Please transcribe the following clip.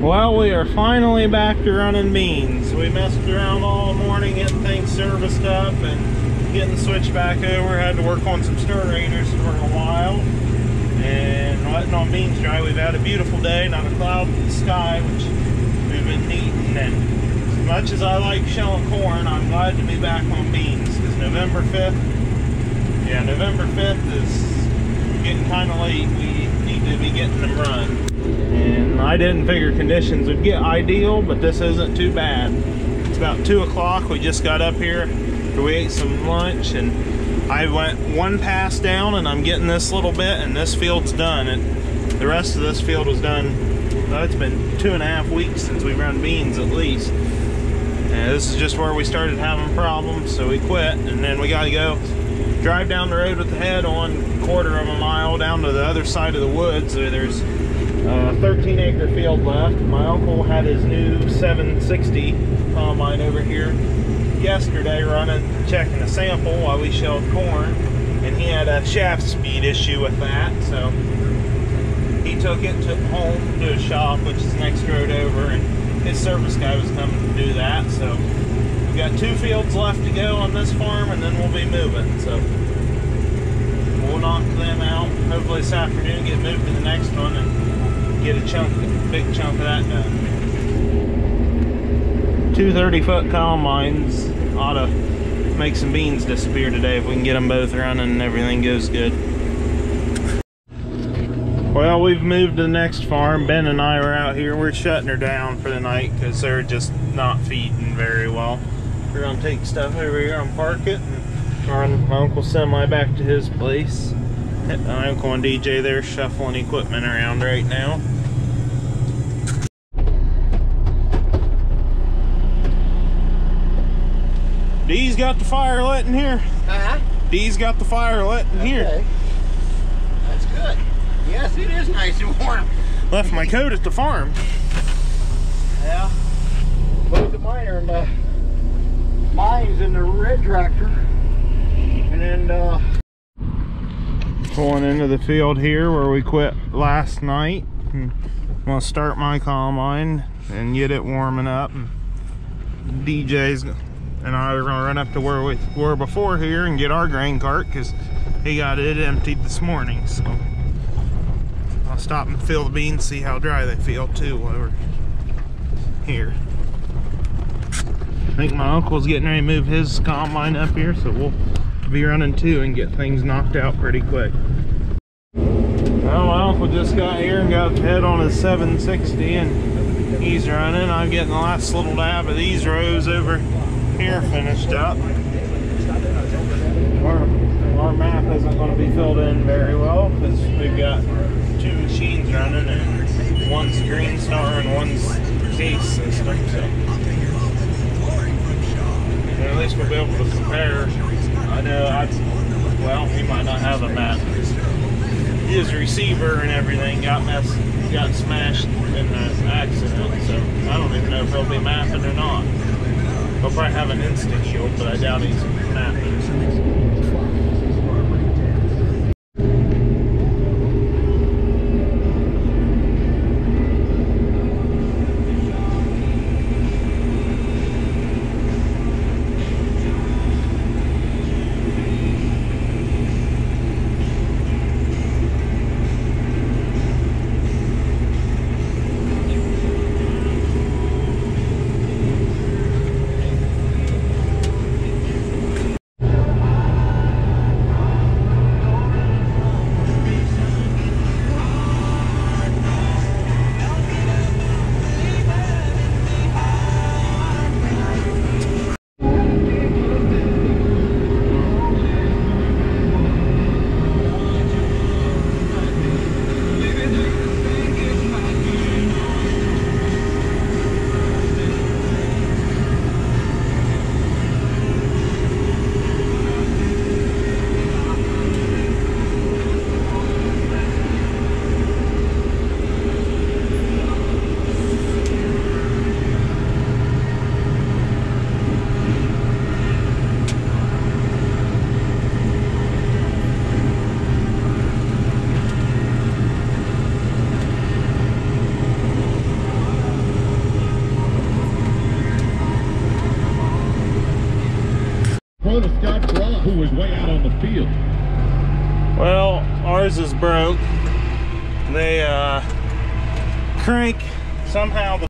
Well, we are finally back to running beans. We messed around all morning getting things serviced up and getting the switch back over. Had to work on some starters for a while and letting on beans dry. We've had a beautiful day, not a cloud in the sky, which we've been eating. And as much as I like shelling corn, I'm glad to be back on beans because November 5th, yeah, November 5th is getting kind of late. We need to be getting them run. I didn't figure conditions would get ideal, but this isn't too bad. It's about 2 o'clock. We just got up here. We ate some lunch and I went one pass down and I'm getting this little bit and this field's done. The rest of this field was done, well, it's been two and a half weeks since we run beans at least. And this is just where we started having problems, so we quit. And then we gotta go drive down the road with the head on quarter of a mile down to the other side of the woods. There's a 13 acre field left. My uncle had his new 760 combine over here yesterday running, checking a sample while we shelled corn, and he had a shaft speed issue with that, so he took it, took home to his shop, which is next road over, and his service guy was coming to do that, so got two fields left to go on this farm, and then we'll be moving, so we'll knock them out, hopefully this afternoon, get moved to the next one, and get a chunk, big chunk of that done two 30 foot combines ought to make some beans disappear today if we can get them both running and everything goes good. Well, we've moved to the next farm. Ben and I were out here. We're shutting her down for the night because they're just not feeding very well. We're gonna take stuff over here and park it and run my uncle semi back to his place. My uncle and DJ they're shuffling equipment around right now. Dee's got the fire lit in here. Uh-huh. Dee's got the fire lit in here. That's good. Yes, it is nice and warm. Left my coat at the farm. Yeah. Both of mine are in the in the red tractor. And then uh Pulling into the field here where we quit last night. I'm gonna start my combine and get it warming up. DJ's and I are gonna run up to where we were before here and get our grain cart because he got it emptied this morning. So I'll stop and fill the beans, see how dry they feel too while we're here. I think my uncle's getting ready to move his combine up here, so we'll be running too and get things knocked out pretty quick. Well, my uncle just got here and got head on his 760 and he's running. I'm getting the last little dab of these rows over here finished up. Our, our map isn't going to be filled in very well because we've got two machines running and one's Green Star and one's Case system. So and at least we'll be able to compare. I know I, well, he might not have a map. His receiver and everything got messed, got smashed in the accident, so I don't even know if he'll be mapping or not. He'll probably have an instant shield, but I doubt he's mapping. Rob, who was way out on the field. Well, ours is broke. They uh, crank somehow the